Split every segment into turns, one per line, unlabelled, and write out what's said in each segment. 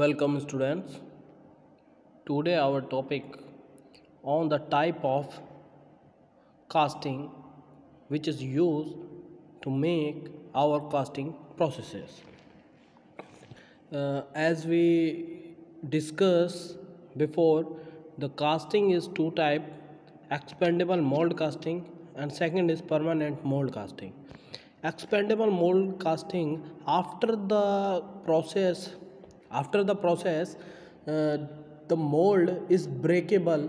Welcome students. Today our topic on the type of casting which is used to make our casting processes. Uh, as we discussed before, the casting is two type expandable mold casting and second is permanent mold casting expandable mold casting after the process after the process uh, the mold is breakable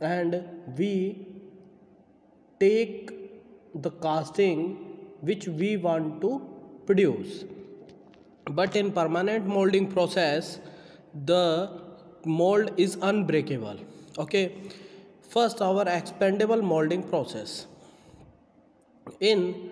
and we take the casting which we want to produce. But in permanent molding process the mold is unbreakable. Okay? First our expandable molding process. In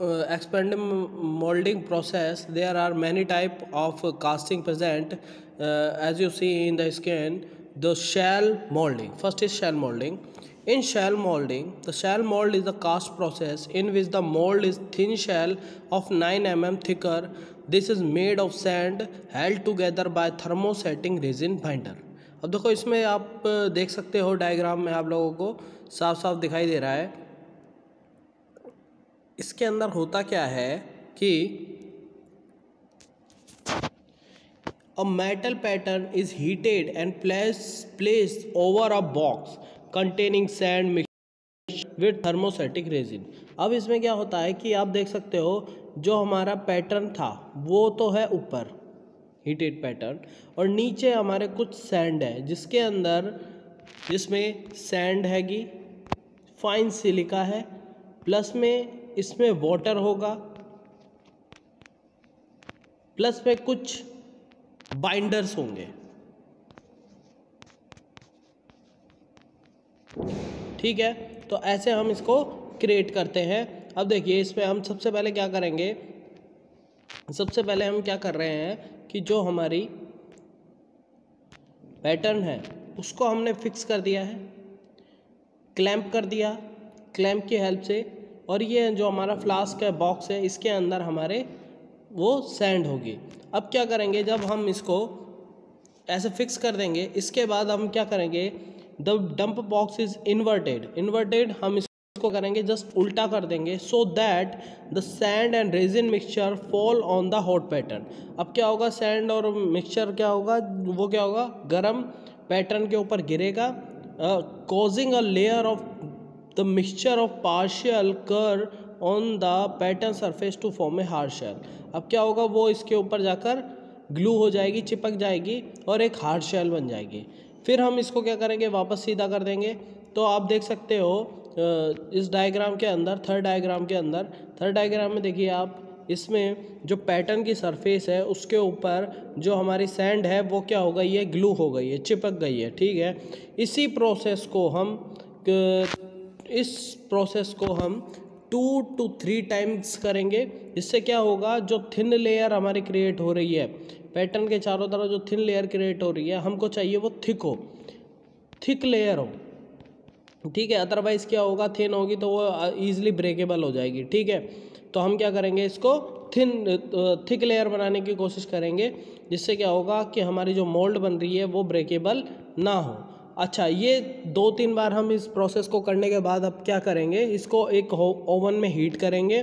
uh, expandable molding process there are many type of uh, casting present uh, as you see in the scan the shell molding first is shell molding in shell molding the shell mold is the cast process in which the mold is thin shell of 9 mm thicker this is made of sand held together by thermosetting resin binder अब देखो इसमें आप देख सकते हो diagram में आप लोगों को साफ़ साफ़ दिखाई दे रहा है इसके अंदर होता क्या है कि a metal pattern is heated and place placed over a box containing sand, mixture with thermostatic resin. अब इसमें क्या होता है कि आप देख सकते हो, जो हमारा पैटर्न था, वो तो है ऊपर हीटेड पैटर्न और नीचे हमारे कुछ सैंड है, जिसके अंदर, जिसमें सैंड हैगी फाइन सिलिका है प्लस में इसमें वाटर होगा प्लस में कुछ बाइंडर्स होंगे। ठीक है? तो ऐसे हम इसको क्रिएट करते हैं। अब देखिए, इसमें हम सबसे पहले क्या करेंगे? सबसे पहले हम क्या कर रहे हैं कि जो हमारी पैटर्न है, उसको हमने फिक्स कर दिया है। क्लैंप कर दिया। क्लैंप की हेल्प से और ये जो हमारा फ्लास्क है बॉक्स है, इसके अंदर हमारे वो सैंड होगी। अब क्या करेंगे, जब हम इसको ऐसे फिक्स कर देंगे, इसके बाद हम क्या करेंगे the dump box is inverted inverted हम इसको करेंगे जस्ट उल्टा कर देंगे so that the sand and resin mixture fall on the hot pattern अब क्या होगा सैंड और मिक्सचर क्या होगा, वो क्या होगा, गर्म पैटर्न के ऊपर गिरेगा causing a layer of the mixture of partial cure on the pattern surface to form a hard shell अब क्या होगा? वो इसके ऊपर जाकर ग्लू हो जाएगी, चिपक जाएगी और एक हार्ड शेल बन जाएगी। फिर हम इसको क्या करेंगे? वापस सीधा कर देंगे। तो आप देख सकते हो इस डायग्राम के अंदर थर्ड डायग्राम के अंदर थर्ड डायग्राम में देखिए आप, इसमें जो पैटर्न की सरफेस है, उसके ऊपर जो हमारी सैंड है, वो क्या हो गई है? ग्लू हो गई है, चिपक गई है, ठीक है? इसी प्रोसेस को हम इस प्रोसेस को हम टू टू थ्री टाइम्स करेंगे। इससे क्या होगा? जो थिन लेयर हमारी क्रिएट हो रही है पैटर्न के चारों तरफ़ जो थिन लेयर क्रिएट हो रही है, हमको चाहिए वो थिक हो। थिक लेयर हो। ठीक है? अदरवाइज़ क्या होगा? थिन होगी तो वो ईजिली ब्रेकेबल हो जाएगी। ठीक है? तो हम क्या करेंगे इसको? थिन थिक लेयर बनाने की कोशिश करेंगे, जिससे क्या होगा कि हमारी जो मोल्ड बन रही है वो ब्रेकेबल ना हो। अच्छा ये दो तीन बार हम इस प्रोसेस को करने के बाद अब क्या करेंगे? इसको एक ओवन में हीट करेंगे।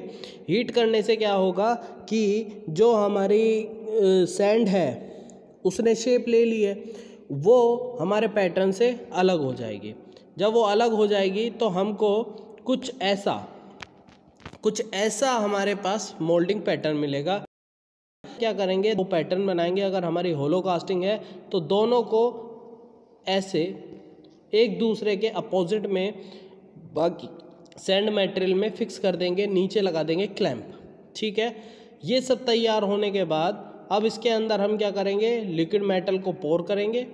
हीट करने से क्या होगा कि जो हमारी सैंड है, उसने शेप ले ली है, वो हमारे पैटर्न से अलग हो जाएगी। जब वो अलग हो जाएगी तो हमको कुछ ऐसा कुछ ऐसा हमारे पास मोल्डिंग पैटर्न मिलेगा। क्या करेंगे? वो पैटर्न बनाएँगे। अगर हमारी होलो कास्टिंग है तो दोनों को ऐसे एक दूसरे के अपोजिट में बाकी सैंड मटेरियल में फिक्स कर देंगे, नीचे लगा देंगे क्लैंप ठीक है? ये सब तैयार होने के बाद अब इसके अंदर हम क्या करेंगे? लिक्विड मेटल को पोर करेंगे।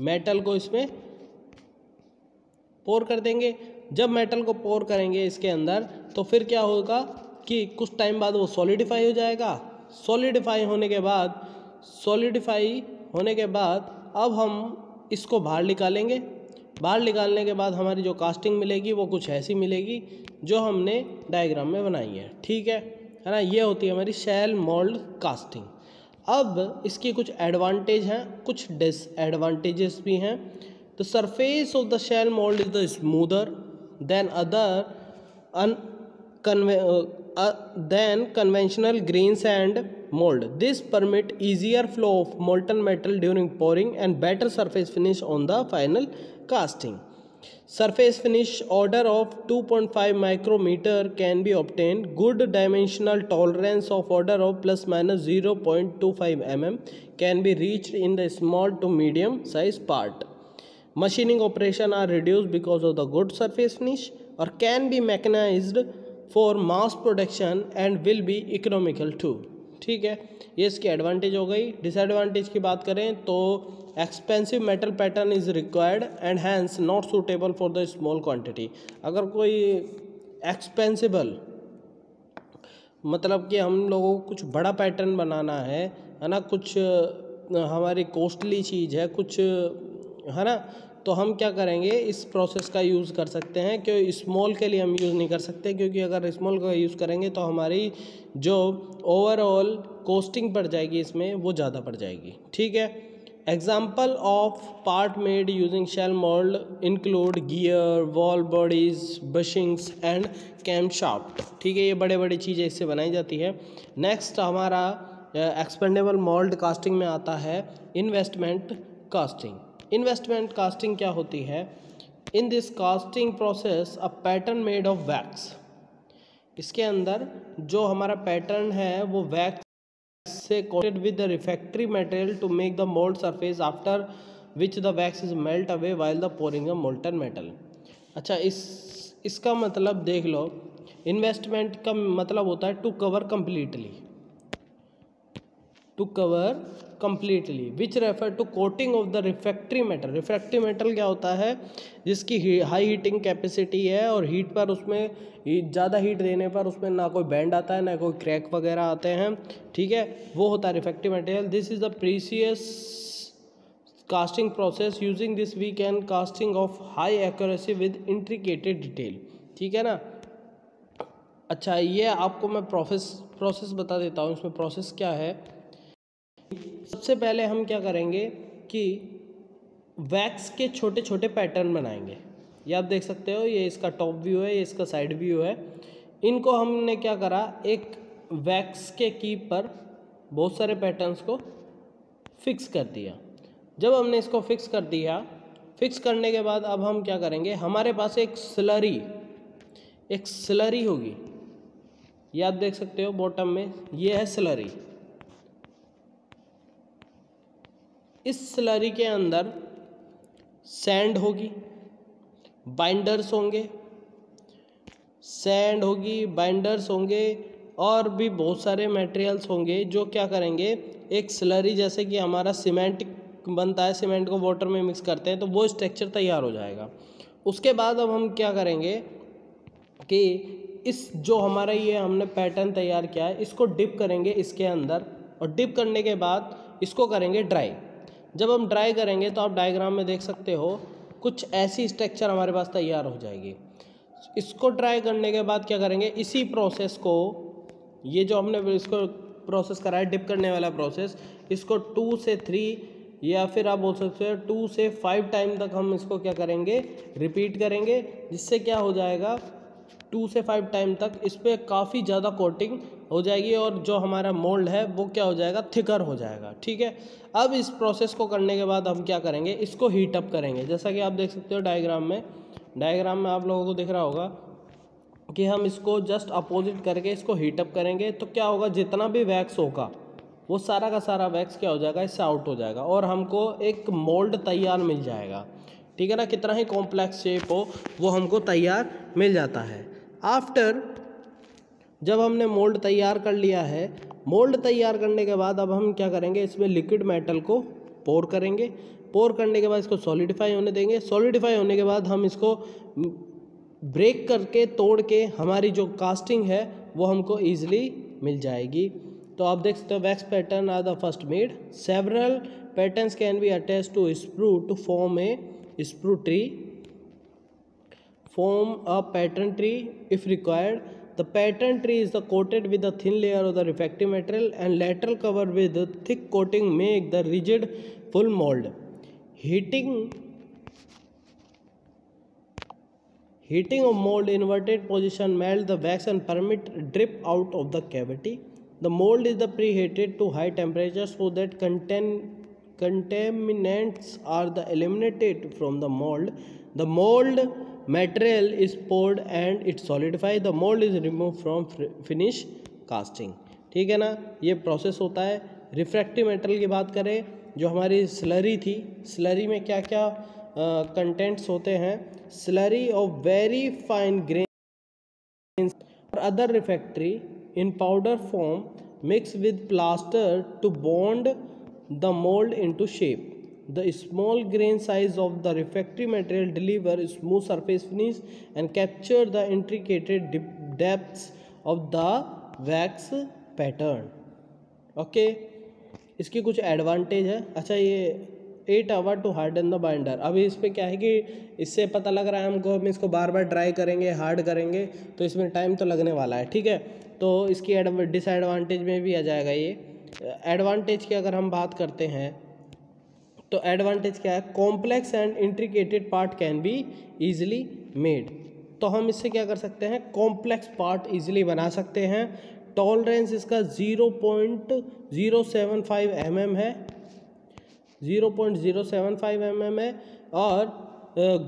मेटल को इसमें पोर कर देंगे। जब मेटल को पोर करेंगे इसके अंदर तो फिर क्या होगा कि कुछ टाइम बाद वो सॉलिडिफाई हो जाएगा। सॉलिडिफाई होने के बाद सॉलिडिफाई होने के बाद अब हम इसको बाहर निकालेंगे। बाहर निकालने के बाद हमारी जो कास्टिंग मिलेगी, वो कुछ ऐसी मिलेगी, जो हमने डायग्राम में बनाई है। ठीक है? है ना? ये होती है हमारी शैल मोल्ड कास्टिंग अब इसकी कुछ एडवांटेज हैं, कुछ डिसएडवांटेजेस भी हैं। The surface of the shell mould is the smoother than other uh Uh, than conventional grains and mold. This permit easier flow of molten metal during pouring and better surface finish on the final casting. Surface finish order of 2.5 micrometer can be obtained. Good dimensional tolerance of order of plus minus 0.25 mm can be reached in the small to medium size part. Machining operation are reduced because of the good surface finish or can be mechanized for mass production and will be economical to ठीक है? ये इसकी advantage हो गई। Disadvantage की बात करें तो expensive metal pattern is required and hence not suitable for the small quantity अगर कोई एक्सपेंसिबल मतलब कि हम लोगों को कुछ बड़ा पैटर्न बनाना है है ना? कुछ, हमारी कॉस्टली चीज़ है, कुछ, है ना? तो हम क्या करेंगे, इस प्रोसेस का यूज़ कर सकते हैं क्यों स्मॉल के लिए हम यूज़ नहीं कर सकते, क्योंकि अगर स्मॉल का यूज़ करेंगे तो हमारी जो ओवरऑल कॉस्टिंग पड़ जाएगी इसमें, वो ज़्यादा पड़ जाएगी। ठीक है? Example of part made using shell mould include gear valve bodies bushings and cam shaft ठीक है? ये बड़े बड़ी चीज़ें इससे बनाई जाती है। नेक्स्ट हमारा एक्सपेंडेबल मोल्ड कास्टिंग में आता है इन्वेस्टमेंट कास्टिंग इन्वेस्टमेंट कास्टिंग क्या होती है? In this casting process a pattern made of wax. इसके अंदर जो हमारा पैटर्न है, वो वैक्स से coated with the refractory material to make the mould surface after which the wax is melt away while the pouring molten metal. अच्छा इस, इसका मतलब देख लो, इन्वेस्टमेंट का मतलब होता है to cover completely. To cover completely, which refer to coating of the refractory metal. Refractory metal क्या होता है? जिसकी हाई हीटिंग कैपेसिटी है और हीट पर उसमें ज़्यादा हीट देने पर उसमें ना कोई बैंड आता है, ना कोई क्रैक वगैरह आते हैं, ठीक है? वो होता है refractive material this is the precious casting process using this we can casting of high accuracy with intricated detail ठीक है ना? अच्छा ये आपको मैं प्रोसेस प्रोसेस बता देता हूँ, इसमें प्रोसेस क्या है? सबसे पहले हम क्या करेंगे कि वैक्स के छोटे छोटे पैटर्न बनाएँगे। ये आप देख सकते हो, ये इसका टॉप व्यू है, ये इसका साइड व्यू है। इनको हमने क्या करा, एक वैक्स के की पर बहुत सारे पैटर्न्स को फिक्स कर दिया। जब हमने इसको फिक्स कर दिया फिक्स करने के बाद अब हम क्या करेंगे, हमारे पास एक स्लरी एक स्लरी होगी। ये आप देख सकते हो बॉटम में ये है स्लरी इस स्लरी के अंदर सैंड होगी बाइंडर्स होंगे सैंड होगी बाइंडर्स होंगे और भी बहुत सारे मटेरियल्स होंगे जो क्या करेंगे, एक स्लरी जैसे कि हमारा सीमेंट बनता है सीमेंट को वाटर में मिक्स करते हैं तो वो स्ट्रक्चर तैयार हो जाएगा। उसके बाद अब हम क्या करेंगे कि इस जो हमारा ये हमने पैटर्न तैयार किया है, इसको डिप करेंगे इसके अंदर और डिप करने के बाद इसको करेंगे ड्राई जब हम ड्राई करेंगे तो आप डायग्राम में देख सकते हो, कुछ ऐसी स्ट्रक्चर हमारे पास तैयार हो जाएगी। इसको ड्राई करने के बाद क्या करेंगे, इसी प्रोसेस को, ये जो हमने इसको प्रोसेस करा है डिप करने वाला प्रोसेस इसको टू से थ्री या फिर आप बोल सकते हो टू से फाइव टाइम तक हम इसको क्या करेंगे रिपीट करेंगे, जिससे क्या हो जाएगा टू से फाइव टाइम तक इस पर काफ़ी ज़्यादा कोटिंग हो जाएगी और जो हमारा मोल्ड है, वो क्या हो जाएगा? थिकर हो जाएगा, ठीक है? अब इस प्रोसेस को करने के बाद हम क्या करेंगे? इसको हीट अप करेंगे। जैसा कि आप देख सकते हो डायग्राम में डायग्राम में आप लोगों को दिख रहा होगा कि हम इसको जस्ट अपोजिट करके इसको हीट अप करेंगे तो क्या होगा? जितना भी वैक्स होगा, वो सारा का सारा वैक्स क्या हो जाएगा? इससे आउट हो जाएगा और हमको एक मोल्ड तैयार मिल जाएगा। ठीक है ना? कितना ही कॉम्प्लेक्स शेप हो, वो हमको तैयार मिल जाता है। आफ्टर जब हमने मोल्ड तैयार कर लिया है, मोल्ड तैयार करने के बाद अब हम क्या करेंगे, इसमें लिक्विड मेटल को पोर करेंगे। पोर करने के बाद इसको सॉलिडिफाई होने देंगे। सॉलिडिफाई होने के बाद हम इसको ब्रेक करके तोड़ के हमारी जो कास्टिंग है, वो हमको ईजिली मिल जाएगी। तो आप देख सकते हो wax pattern are the first made several patterns can be attach to sprue to form a sprue tree form a pattern tree if required the pattern tree is coated with a thin layer of the refractive material and lateral cover with a thick coating make the rigid full mold. Heating heating of mold inverted position melt the wax and permit drip out of the cavity. The mold is the preheated to high temperature so that contain contaminants are the eliminated from the mold the mold material is poured and it solidifies the mold is removed from finish casting ठीक है ना ये process होता है refractive material की बात करें जो हमारी स्लरी थी स्लरी में क्या क्या कंटेंट्स uh, होते हैं slurry of very fine grain और other refractory in powder form mix with plaster to bond the mould in to shape the small grain size of the refractory material deliver smooth surface finish and capture the intricated depth of the wax pattern okay इसकी कुछ advantage है। अच्छा ये at our to hard in the binder अभी इस पर क्या है कि इससे पता लग रहा है हमको, हम इसको बार बार ड्राई करेंगे हार्ड करेंगे तो इसमें टाइम तो लगने वाला है, ठीक है? तो इसकी डिसएडवांटेज में भी आ जाएगा ये। एडवांटेज की अगर हम बात करते हैं तो एडवांटेज क्या है? Complex and intricated part can be easily made तो हम इससे क्या कर सकते हैं? कॉम्प्लेक्स पार्ट ईजिली बना सकते हैं। टॉलरेंस इसका zero point zero seven five m m है। Zero point zero seven five m m है और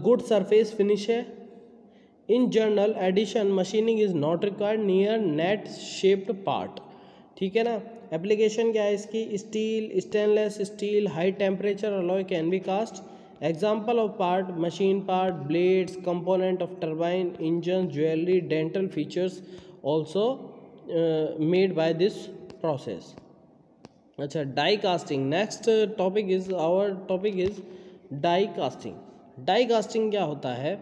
गुड सरफेस फिनिश है। In general addition machining is not required near net shaped part ठीक है ना? एप्लीकेशन क्या है इसकी? Steel stainless steel high temperature alloy can be cast example of part machine part blades component of turbine engine jewellery dental features also made by this process अच्छा die casting next topic is our topic is die casting die casting क्या होता है?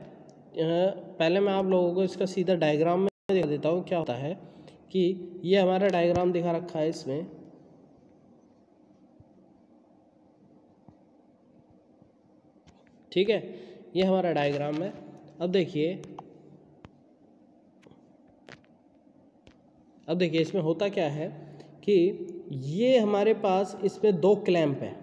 पहले मैं आप लोगों को इसका सीधा डायग्राम में दिखा देता हूँ, क्या होता है? कि ये हमारा डायग्राम दिखा रखा है इसमें। ठीक है? ये हमारा डायग्राम है। अब देखिए। अब देखिए, इसमें होता क्या है कि ये हमारे पास इसमें दो क्लैंप है।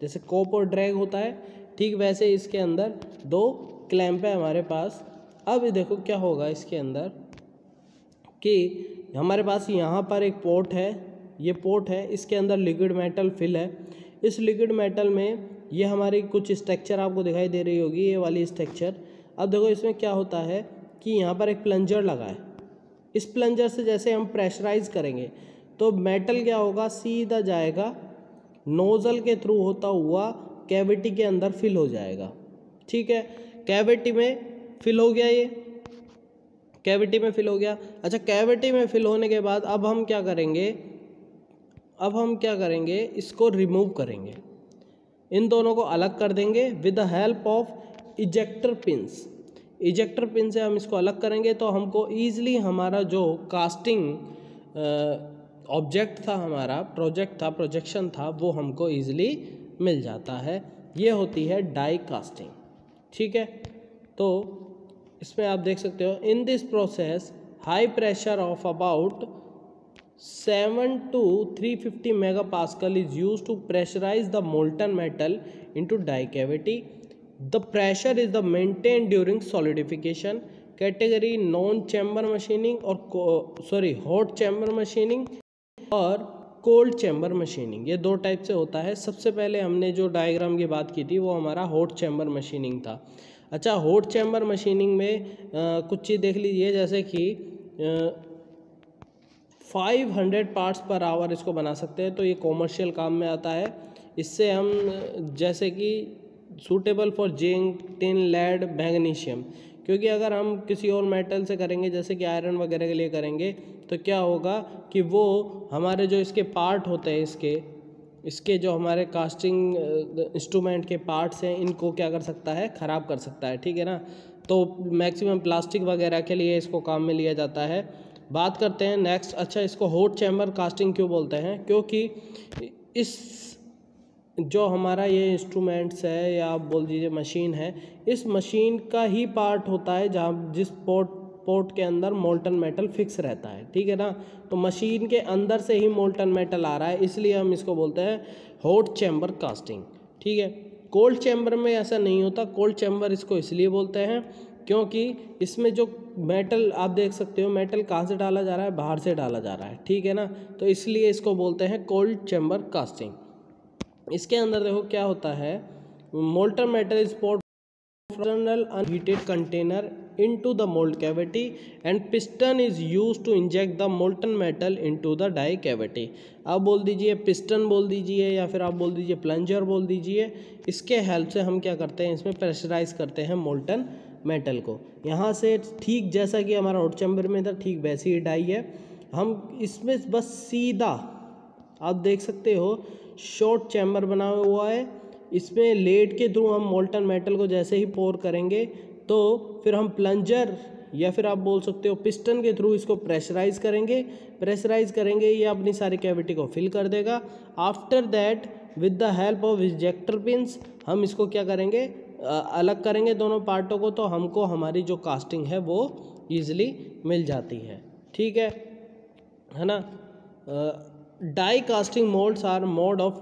जैसे कोप और ड्रैग होता है, ठीक वैसे इसके अंदर दो क्लैंप है हमारे पास। अब देखो क्या होगा इसके अंदर कि हमारे पास यहाँ पर एक पोर्ट है, ये पोर्ट है, इसके अंदर लिक्विड मेटल फिल है। इस लिक्विड मेटल में ये हमारी कुछ स्ट्रक्चर आपको दिखाई दे रही होगी, ये वाली स्ट्रक्चर। अब देखो, इसमें क्या होता है कि यहाँ पर एक प्लंजर लगा है। इस प्लंजर से जैसे हम प्रेशराइज करेंगे तो मेटल क्या होगा, सीधा जाएगा, नोज़ल के थ्रू होता हुआ कैविटी के अंदर फिल हो जाएगा। ठीक है, कैविटी में फिल हो गया ये। कैविटी में फिल हो गया। अच्छा कैविटी में फिल होने के बाद अब हम क्या करेंगे? अब हम क्या करेंगे? इसको रिमूव करेंगे। इन दोनों को अलग कर देंगे with the help of ejector pins ejector pin से हम इसको अलग करेंगे तो हमको ईजिली हमारा जो कास्टिंग ऑब्जेक्ट था हमारा प्रोजेक्ट था प्रोजेक्शन था, वो हमको ईजिली मिल जाता है। ये होती है डाई कास्टिंग ठीक है? तो इसमें आप देख सकते हो in this process high pressure of about seven to three fifty mega pascal is use to pressurise the molten metal into die cavity the pressure is the maintain during solidification category non chamber machining और sorry hot chamber machining और cold chamber machining ये दो type से होता है। सबसे पहले हमने जो डायग्राम की बात की थी, वो हमारा हॉट चैम्बर मशीनिंग था। अच्छा हॉट चैम्बर मशीनिंग में आ, कुछ चीज़ देख लीजिए जैसे कि five hundred parts per hour इसको बना सकते हैं तो ये कॉमर्शियल काम में आता है। इससे हम जैसे कि suitable for zinc tin lead magnesium क्योंकि अगर हम किसी और मेटल से करेंगे जैसे कि आयरन वगैरह के लिए करेंगे तो क्या होगा कि वो हमारे जो इसके पार्ट होते हैं इसके इसके जो हमारे कास्टिंग इंस्ट्रूमेंट के पार्ट्स हैं, इनको क्या कर सकता है? ख़राब कर सकता है, ठीक है ना? तो मैक्सिमम प्लास्टिक वगैरह के लिए इसको काम में लिया जाता है। बात करते हैं नेक्स्ट अच्छा इसको हॉट चैम्बर कास्टिंग क्यों बोलते हैं? क्योंकि इस जो हमारा ये इंस्ट्रूमेंट्स है या आप बोल दीजिए मशीन है, इस मशीन का ही पार्ट होता है जहाँ जिस पोर्ट पोर्ट के अंदर मोल्टन मेटल फिक्स रहता है, ठीक है ना? तो मशीन के अंदर से ही मोल्टन मेटल आ रहा है, इसलिए हम इसको बोलते हैं हॉट चैम्बर कास्टिंग, ठीक है? कोल्ड चैम्बर में ऐसा नहीं होता, कोल्ड चैम्बर इसको इसलिए बोलते हैं क्योंकि इसमें जो मेटल, आप देख सकते हो, मेटल कहाँ से डाला जा रहा है? बाहर से डाला जा रहा है, ठीक है ना? तो इसलिए इसको बोलते हैं कोल्ड चैम्बर कास्टिंग। इसके अंदर देखो क्या होता है, molten metal is poured external unheated container into the mold cavity and piston is used to inject the molten metal into the die cavity. आप बोल दीजिए पिस्टन बोल दीजिए या फिर आप बोल दीजिए प्लंजर बोल दीजिए, इसके हेल्प से हम क्या करते हैं? इसमें प्रेशराइज करते हैं मोल्टन मेटल को। यहाँ से ठीक जैसा कि हमारा हॉट चैम्बर में था, ठीक वैसी ही डाई है। हम इसमें बस सीधा, आप देख सकते हो शॉर्ट चैम्बर बना हुआ है। इसमें लेड के थ्रू हम मोल्टन मेटल को जैसे ही पोर करेंगे तो फिर हम प्लंजर या फिर आप बोल सकते हो पिस्टन के थ्रू इसको प्रेशराइज करेंगे। प्रेशराइज करेंगे, ये अपनी सारी कैविटी को फिल कर देगा। After that with the help of ejector pins हम इसको क्या करेंगे? अलग करेंगे दोनों पार्टों को तो हमको हमारी जो कास्टिंग है वो ईजिली मिल जाती है। ठीक है? है ना? Die casting moulds are made of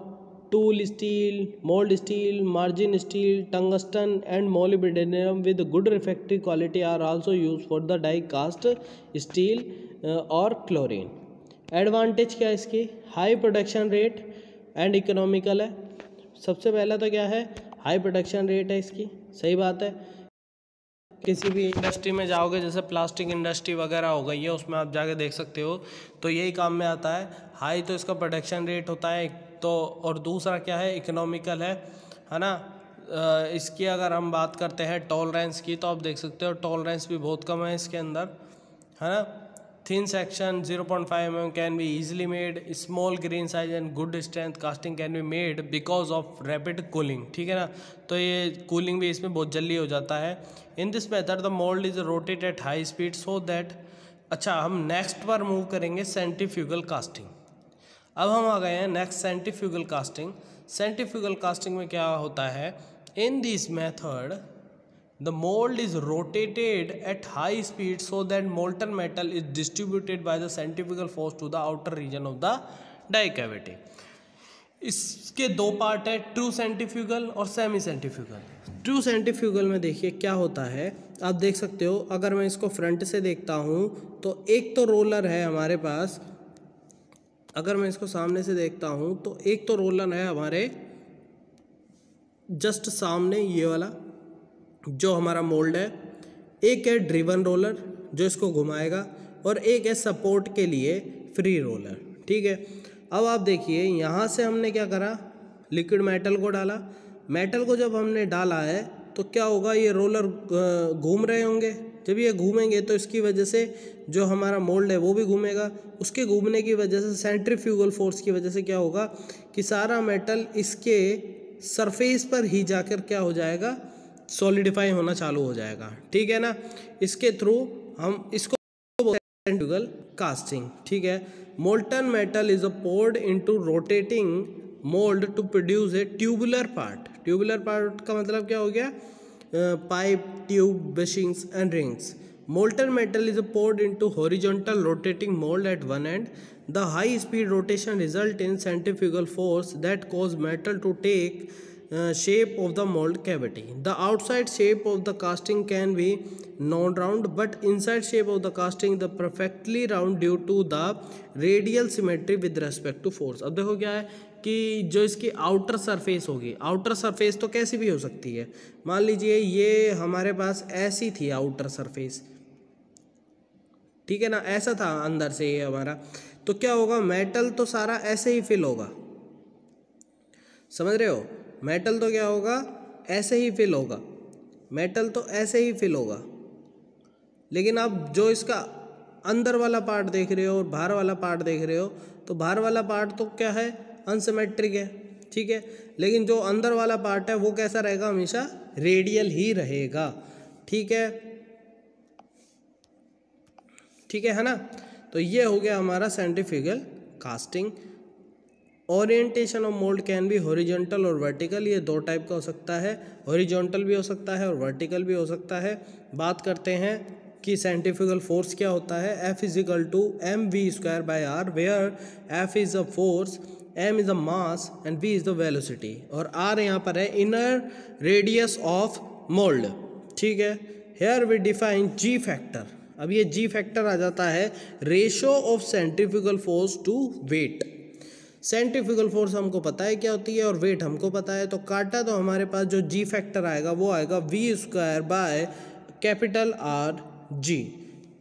tool steel mould steel maraging steel tungsten and molybdenum with good refractory quality are also use for the die cast steel और chlorine. एडवांटेज क्या है इसकी? High production rate and economical है। सबसे पहला तो क्या है? हाई प्रोडक्शन रेट है इसकी। सही बात है। किसी भी इंडस्ट्री में जाओगे, जैसे प्लास्टिक इंडस्ट्री वगैरह हो गई है, उसमें आप जाके देख सकते हो तो यही काम में आता है। हाई तो इसका प्रोडक्शन रेट होता है तो और दूसरा क्या है? इकोनॉमिकल है है ना? इसकी अगर हम बात करते हैं टॉलरेंस की तो आप देख सकते हो टॉलरेंस भी बहुत कम है इसके अंदर, है ना? Thin section 0.5 point five m can be easily made small grain size and good strength casting can be made because of rapid cooling ठीक है ना? तो ये कूलिंग भी इसमें बहुत जल्दी हो जाता है। In this method the mould is rotate at high speed so that अच्छा हम नेक्स्ट पर मूव करेंगे सेंटिफ्यूगल कास्टिंग अब हम आ गए हैं next centrifugal casting centrifugal casting में क्या होता है? In this method mold is rotated at high speed so that molten metal is distributed by the centrifugal force to the outer region of the die cavity. इसके दो part है true centrifugal और semi centrifugal true centrifugal में देखिए क्या होता है? आप देख सकते हो, अगर मैं इसको फ्रंट से देखता हूँ तो एक तो रोलर है हमारे पास अगर मैं इसको सामने से देखता हूँ तो एक तो रोलर है हमारे जस्ट सामने ये वाला, जो हमारा मोल्ड है। एक है ड्रिवन रोलर, जो इसको घुमाएगा, और एक है सपोर्ट के लिए फ्री रोलर, ठीक है? अब आप देखिए, यहाँ से हमने क्या करा? लिक्विड मेटल को डाला। मेटल को जब हमने डाला है तो क्या होगा? ये रोलर घूम रहे होंगे। जब ये घूमेंगे तो इसकी वजह से जो हमारा मोल्ड है वो भी घूमेगा, उसके घूमने की वजह से सेंट्रीफ्यूगल फोर्स की वजह से क्या होगा कि सारा मेटल इसके सरफेस पर ही जाकर क्या हो जाएगा सॉलिडिफाई होना चालू हो जाएगा। ठीक है ना? इसके थ्रू हम इसको सेंट्रीफ्यूगल कास्टिंग ठीक है? Molten metal is a poured into rotating mould to produce a tubular part tubular part का मतलब क्या हो गया? Pipe tube bushings and rings molten metal is poured into horizontal rotating mould at one end the high speed rotation result in centrifugal force that cause metal to take shape of the mould cavity the outside shape of the casting can be non round but inside shape of the casting the perfectly round due to the radial symmetry with respect to force अब देखो क्या है? कि जो इसकी outer surface होगी। Outer surface तो कैसी भी हो सकती है। मान लीजिए ये हमारे पास ऐसी थी आउटर सरफेस ठीक है ना? ऐसा था अंदर से ये हमारा। तो क्या होगा? मेटल तो सारा ऐसे ही फिल होगा। समझ रहे हो? मेटल तो क्या होगा? ऐसे ही फिल होगा। मेटल तो ऐसे ही फिल होगा। लेकिन आप जो इसका अंदर वाला पार्ट देख रहे हो और बाहर वाला पार्ट देख रहे हो तो बाहर वाला पार्ट तो क्या है? अनसिमेट्रिक है, ठीक है? लेकिन जो अंदर वाला पार्ट है, वो कैसा रहेगा हमेशा? रेडियल ही रहेगा, ठीक है? ठीक है है ना? तो ये हो गया हमारा centrifugal casting orientation of mould can be horizontal और वर्टिकल ये दो टाइप का हो सकता है। हॉरिजॉन्टल भी हो सकता है और वर्टिकल भी हो सकता है। बात करते हैं कि सेंट्रीफ्यूगल फोर्स क्या होता है? F equal to M V square by R where F is a force M is the mass and V is the velocity और आर यहाँ पर है इनर रेडियस ऑफ़ मोल्ड ठीक है? Here we define G factor अब ये G factor आ जाता है ratio of centrifugal force to weight centrifugal force हमको पता है क्या होती है और वेट हमको पता है तो काटा तो हमारे पास जो जी फैक्टर आएगा वो आएगा V square by capital R G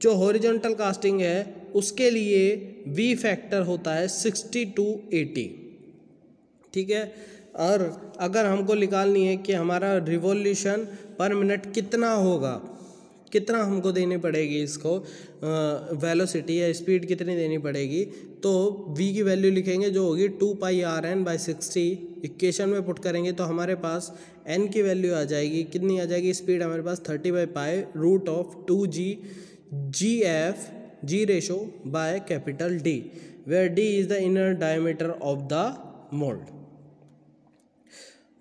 जो हॉरिजॉन्टल कास्टिंग है उसके लिए वी फैक्टर होता है सिक्सटी टू एटी ठीक है? और अगर हमको निकालनी है कि हमारा रिवॉल्यूशन पर मिनट कितना होगा, कितना हमको देनी पड़ेगी इसको? वेलोसिटी या स्पीड कितनी देनी पड़ेगी? तो v की वैल्यू लिखेंगे जो होगी two pi R N by sixty equation में पुट करेंगे तो हमारे पास n की वैल्यू आ जाएगी। कितनी आ जाएगी? स्पीड हमारे पास thirty by pi root of two G G F G ratio by capital D where D is the inner diameter of the mould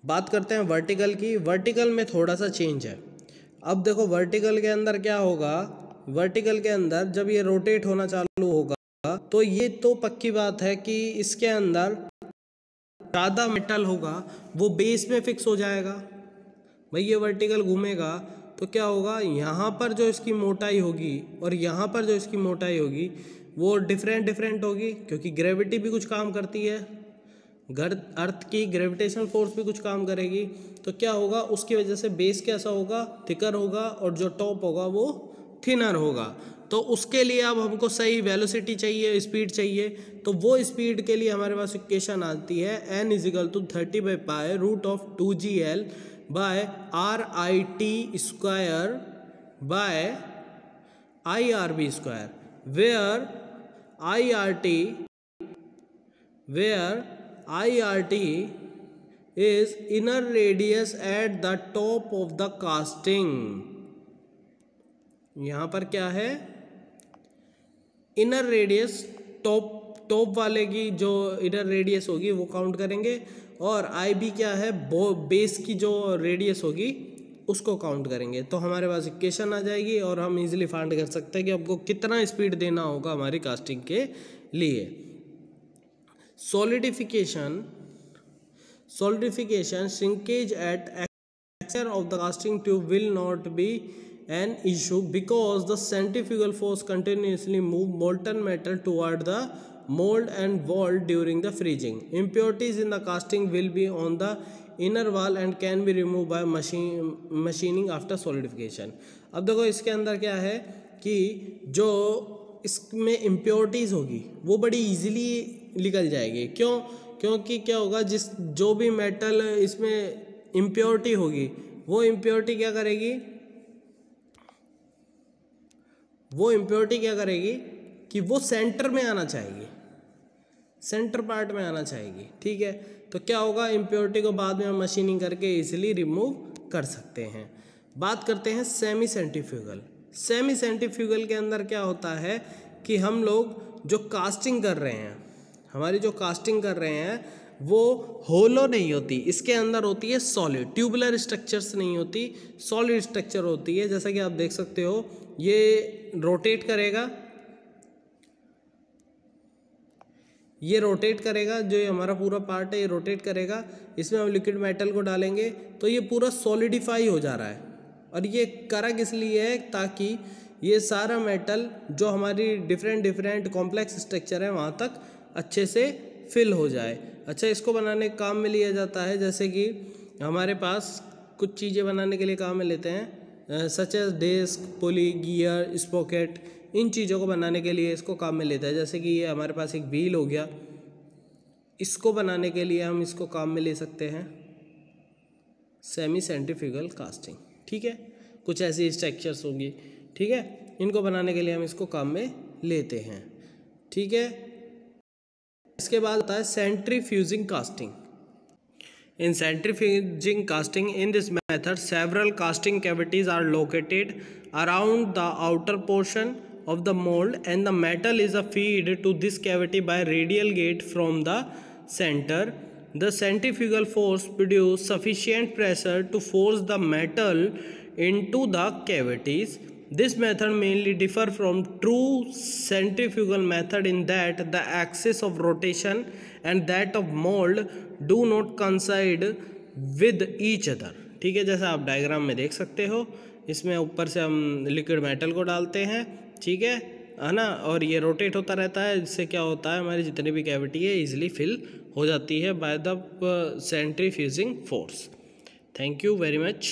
बात करते हैं वर्टिकल की। वर्टिकल में थोड़ा सा चेंज है। अब देखो वर्टिकल के अंदर क्या होगा? वर्टिकल के अंदर जब ये रोटेट होना चालू होगा तो ये तो पक्की बात है कि इसके अंदर ज़्यादा मेटल होगा, वो बेस में फिक्स हो जाएगा। भाई ये वर्टिकल घूमेगा तो क्या होगा? यहाँ पर जो इसकी मोटाई होगी और यहाँ पर जो इसकी मोटाई होगी, वो डिफरेंट डिफरेंट होगी क्योंकि ग्रेविटी भी कुछ काम करती है। घर अर्थ की ग्रेविटेशन फोर्स भी कुछ काम करेगी। तो क्या होगा? उसकी वजह से बेस कैसा होगा? थिकर होगा और जो टॉप होगा, वो थिनर होगा। तो उसके लिए अब हमको सही वेलोसिटी चाहिए स्पीड चाहिए। तो वो स्पीड के लिए हमारे पास इक्वेशन आती है N equal to thirty by pi root of two G L by R I T square by I R B square where I R T where I R T is inner radius at the top of the casting. यहाँ पर क्या है? Inner radius top top वाले की जो inner radius होगी, वो count करेंगे। और आई बी क्या है? बेस की जो रेडियस होगी, उसको काउंट करेंगे। तो हमारे पास इक्वेशन आ जाएगी और हम इजीली फाइंड कर सकते हैं कि आपको कितना स्पीड देना होगा हमारी कास्टिंग के लिए। Solidification solidification sinkage at axis of the casting tube will not be an issue because the centrifugal force continuously move molten metal toward the mould and wall during the freezing impurities in the casting will be on the inner wall and can be remove by machine machining after solidification अब देखो इसके अंदर क्या है कि जो इसमें impurities होगी, वो बड़ी ईजिली निकल जाएगी। क्यों? क्योंकि क्या होगा, जिस, जो भी मेटल इसमें इम्प्योरिटी होगी, वो इम्प्योरिटी क्या करेगी? वो इम्प्योरिटी क्या करेगी कि वो सेंटर में आना चाहिए सेंटर पार्ट में आना चाहिए ठीक है? तो क्या होगा? इम्प्योरिटी को बाद में हम मशीनिंग करके इजीली रिमूव कर सकते हैं। बात करते हैं सेमी सेंटिफ्यूगल सेमी सेंटिफ्यूगल के अंदर क्या होता है कि हम लोग जो कास्टिंग कर रहे हैं, हमारी जो कास्टिंग कर रहे हैं, वो होलो नहीं होती। इसके अंदर होती है सॉलिड ट्यूबुलर स्ट्रक्चर्स नहीं होती। सॉलिड स्ट्रक्चर होती है। जैसा कि आप देख सकते हो, ये रोटेट करेगा। ये रोटेट करेगा, जो ये हमारा पूरा पार्ट है, ये रोटेट करेगा। इसमें हम लिक्विड मेटल को डालेंगे तो ये पूरा सॉलिडिफाई हो जा रहा है। और ये करा किस लिए है? ताकि ये सारा मेटल जो हमारी डिफरेंट डिफरेंट कॉम्प्लेक्स स्ट्रक्चर है, वहाँ तक अच्छे से फिल हो जाए। अच्छा इसको बनाने के काम में लिया जाता है, जैसे कि हमारे पास कुछ चीज़ें बनाने के लिए काम में लेते हैं। Such as disc pulley gear sprocket इन चीज़ों को बनाने के लिए इसको काम में लेता है। जैसे कि ये हमारे पास एक व्हील हो गया। इसको बनाने के लिए हम इसको काम में ले सकते हैं। सेमी सेंट्रीफ्यूगल कास्टिंग ठीक है? कुछ ऐसी स्ट्रक्चर्स होंगी, ठीक है? इनको बनाने के लिए हम इसको काम में लेते हैं, ठीक है? इसके बाद होता है centrifuging casting in centrifuging casting in this method several casting cavities are located around the outer portion of the mold and the metal is a feed to this cavity by radial gate from the center the centrifugal force produce sufficient pressure to force the metal into the cavities This method mainly differ from true centrifugal method in that the axis of rotation and that of mold do not coincide with each other. ठीक है जैसा आप diagram में देख सकते हो इसमें ऊपर से हम लिक्विड मेटल को डालते हैं ठीक है है ना? और ये रोटेट होता रहता है, इससे क्या होता है, हमारी जितनी भी कैविटी है इजिली फिल हो जाती है by the centrifuging force thank you very much